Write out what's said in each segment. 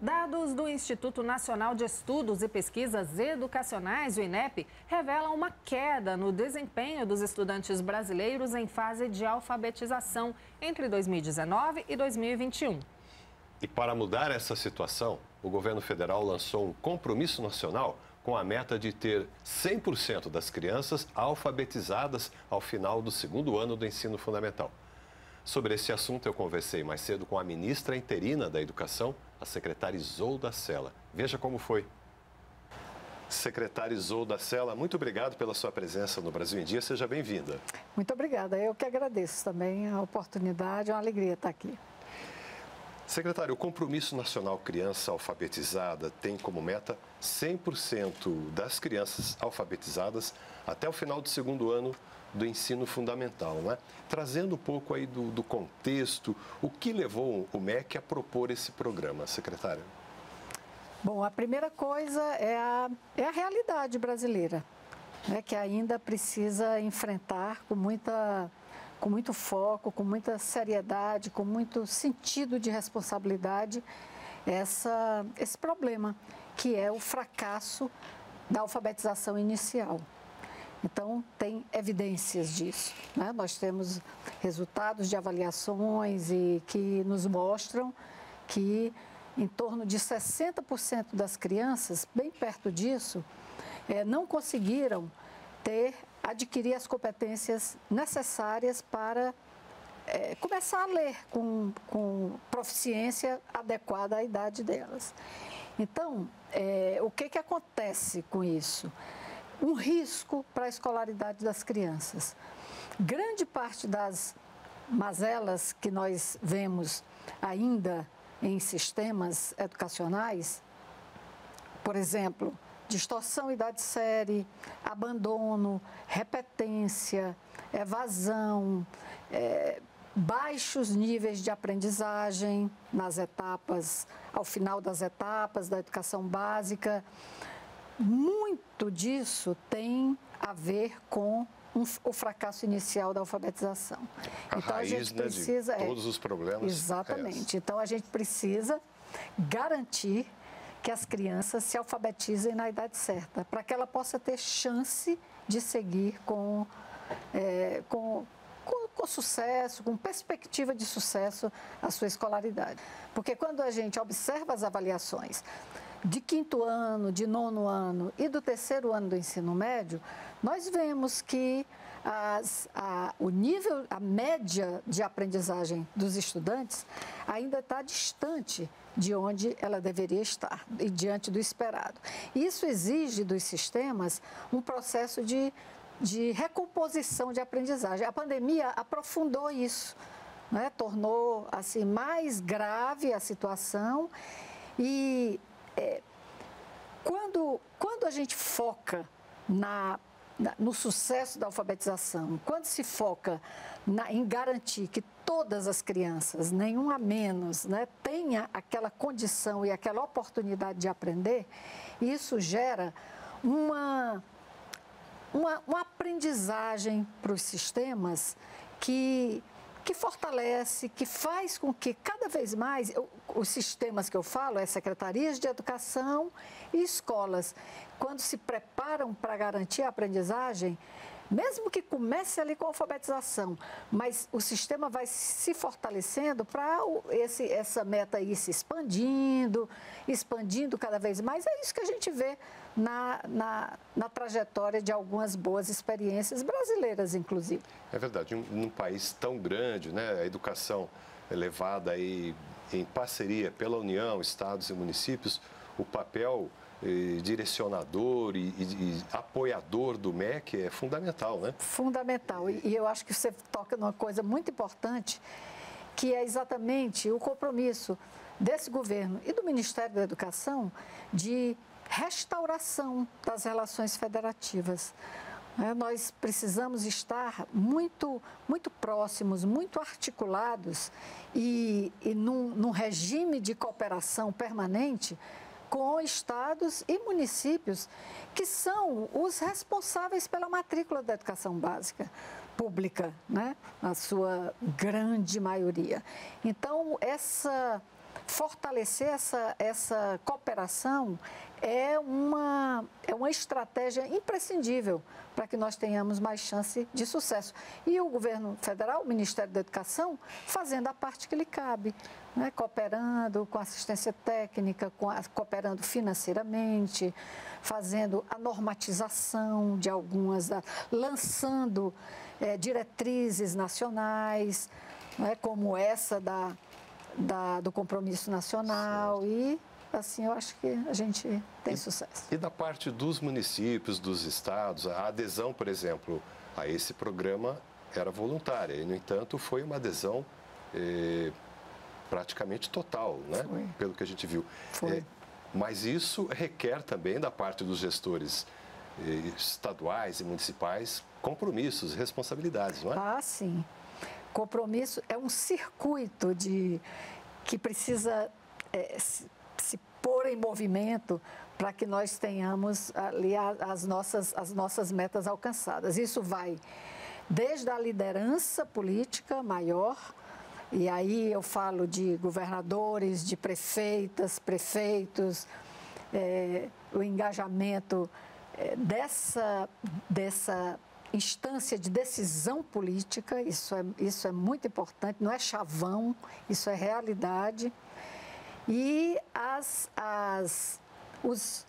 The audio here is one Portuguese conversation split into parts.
Dados do Instituto Nacional de Estudos e Pesquisas Educacionais, o INEP, revelam uma queda no desempenho dos estudantes brasileiros em fase de alfabetização entre 2019 e 2021. E para mudar essa situação, o governo federal lançou um compromisso nacional com a meta de ter 100% das crianças alfabetizadas ao final do segundo ano do ensino fundamental. Sobre esse assunto, eu conversei mais cedo com a ministra interina da Educação, a secretária Isolda Sela. Veja como foi. Secretária Isolda Sela, muito obrigado pela sua presença no Brasil em Dia. Seja bem-vinda. Muito obrigada. Eu que agradeço também a oportunidade. É uma alegria estar aqui. Secretário, o Compromisso Nacional Criança Alfabetizada tem como meta 100% das crianças alfabetizadas até o final do segundo ano do ensino fundamental, né? Trazendo um pouco aí do, do contexto, o que levou o MEC a propor esse programa, secretário? Bom, a primeira coisa é a, é a realidade brasileira, né, que ainda precisa enfrentar com muita com muito foco, com muita seriedade, com muito sentido de responsabilidade essa, esse problema, que é o fracasso da alfabetização inicial. Então, tem evidências disso. Né? Nós temos resultados de avaliações e que nos mostram que em torno de 60% das crianças, bem perto disso, é, não conseguiram ter adquirir as competências necessárias para é, começar a ler com, com proficiência adequada à idade delas. Então, é, o que, que acontece com isso? Um risco para a escolaridade das crianças. Grande parte das mazelas que nós vemos ainda em sistemas educacionais, por exemplo, distorção idade série, abandono, repetência, evasão, é, baixos níveis de aprendizagem nas etapas, ao final das etapas da educação básica. Muito disso tem a ver com um, o fracasso inicial da alfabetização. A então raiz, a gente precisa né, de todos é, os problemas. É exatamente. É então a gente precisa garantir que as crianças se alfabetizem na idade certa, para que ela possa ter chance de seguir com, é, com, com, com, sucesso, com perspectiva de sucesso a sua escolaridade. Porque quando a gente observa as avaliações de quinto ano, de nono ano e do terceiro ano do ensino médio, nós vemos que as, a, o nível, a média de aprendizagem dos estudantes ainda está distante de onde ela deveria estar e diante do esperado. Isso exige dos sistemas um processo de, de recomposição de aprendizagem. A pandemia aprofundou isso, né? tornou assim mais grave a situação e é, quando, quando a gente foca na no sucesso da alfabetização, quando se foca na, em garantir que todas as crianças, nenhuma menos, né, tenha aquela condição e aquela oportunidade de aprender, isso gera uma, uma, uma aprendizagem para os sistemas que que fortalece, que faz com que cada vez mais os sistemas que eu falo, é secretarias de educação e escolas, quando se preparam para garantir a aprendizagem, mesmo que comece ali com a alfabetização, mas o sistema vai se fortalecendo para essa meta ir se expandindo, expandindo cada vez mais. É isso que a gente vê na, na, na trajetória de algumas boas experiências brasileiras, inclusive. É verdade, um, num país tão grande, né, a educação é levada aí em parceria pela União, estados e municípios, o papel eh, direcionador e, e, e, apoiador do MEC é fundamental, né? Fundamental. E, e eu acho que você toca numa coisa muito importante, que é exatamente o compromisso desse governo e do Ministério da Educação de restauração das relações federativas. É, nós precisamos estar muito, muito próximos, muito articulados e, e num, num regime de cooperação permanente com estados e municípios, que são os responsáveis pela matrícula da educação básica pública, né? a sua grande maioria. Então, essa fortalecer essa, essa cooperação é uma, é uma estratégia imprescindível para que nós tenhamos mais chance de sucesso. E o governo federal, o Ministério da Educação, fazendo a parte que lhe cabe, né? cooperando com assistência técnica, com a, cooperando financeiramente, fazendo a normatização de algumas, lançando é, diretrizes nacionais, né? como essa da, da, do compromisso nacional certo. e assim eu acho que a gente tem e, sucesso. E da parte dos municípios, dos estados, a adesão, por exemplo, a esse programa era voluntária e, no entanto, foi uma adesão eh, praticamente total, né? Foi. Pelo que a gente viu. Foi. É, mas isso requer também da parte dos gestores eh, estaduais e municipais compromissos, responsabilidades, não é? Ah, sim. Compromisso é um circuito de que precisa é, se, se pôr em movimento para que nós tenhamos ali as nossas, as nossas metas alcançadas. Isso vai desde a liderança política maior, e aí eu falo de governadores, de prefeitas, prefeitos, é, o engajamento é, dessa, dessa instância de decisão política, isso é, isso é muito importante, não é chavão, isso é realidade. E as, as, os,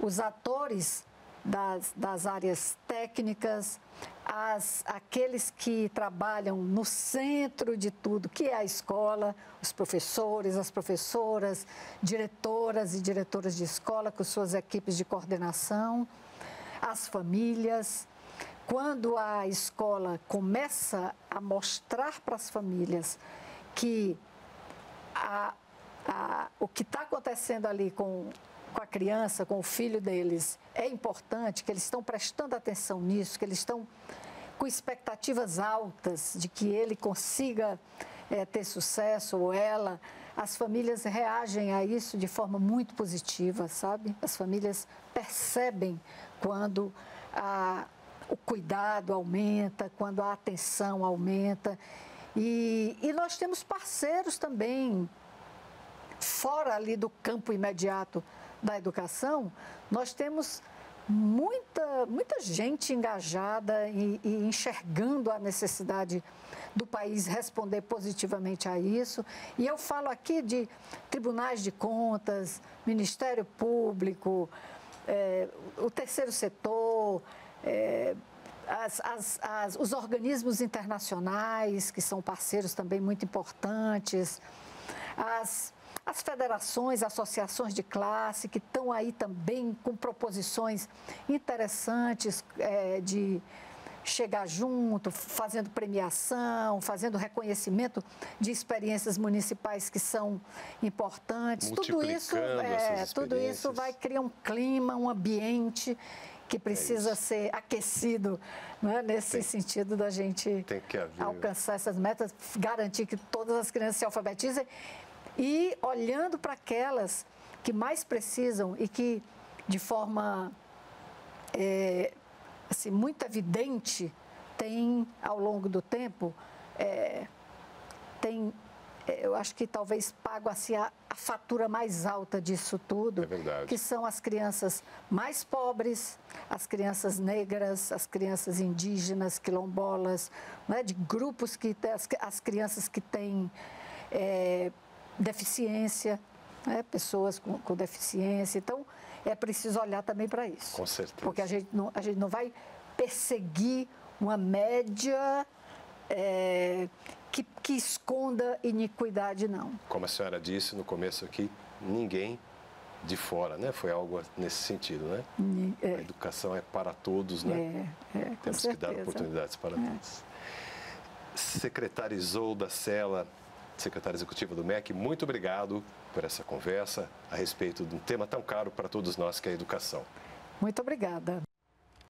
os atores das, das áreas técnicas, as, aqueles que trabalham no centro de tudo, que é a escola, os professores, as professoras, diretoras e diretoras de escola com suas equipes de coordenação, as famílias. Quando a escola começa a mostrar para as famílias que a, a, o que está acontecendo ali com com a criança, com o filho deles, é importante, que eles estão prestando atenção nisso, que eles estão com expectativas altas de que ele consiga é, ter sucesso ou ela. As famílias reagem a isso de forma muito positiva, sabe? As famílias percebem quando a, o cuidado aumenta, quando a atenção aumenta. E, e nós temos parceiros também, fora ali do campo imediato da educação, nós temos muita, muita gente engajada e, e, enxergando a necessidade do país responder positivamente a isso. E eu falo aqui de tribunais de contas, Ministério Público, é, o terceiro setor, é, as, as, as, os organismos internacionais, que são parceiros também muito importantes, as as federações, associações de classe, que estão aí também com proposições interessantes é, de chegar junto, fazendo premiação, fazendo reconhecimento de experiências municipais que são importantes. Tudo isso, é, tudo isso vai criar um clima, um ambiente que precisa é ser aquecido né? nesse tem, sentido da gente alcançar essas metas, garantir que todas as crianças se alfabetizem e olhando para aquelas que mais precisam e que, de forma é, assim, muito evidente, tem, ao longo do tempo, é, tem, eu acho que talvez pago assim, a, a, fatura mais alta disso tudo, é que são as crianças mais pobres, as crianças negras, as crianças indígenas, quilombolas, né, de grupos que as, as crianças que têm é, deficiência, né? pessoas com, com, deficiência. Então, é preciso olhar também para isso. Com certeza. Porque a gente não, a gente não vai perseguir uma média é, que, que esconda iniquidade, não. Como a senhora disse no começo aqui, ninguém de fora, né? Foi algo nesse sentido, né? É. A educação é para todos, né? É, é, Temos certeza. que dar oportunidades para é. todos. Secretária Isolda Sela, secretária executiva do MEC, muito obrigado por essa conversa a respeito de um tema tão caro para todos nós que é a educação. Muito obrigada.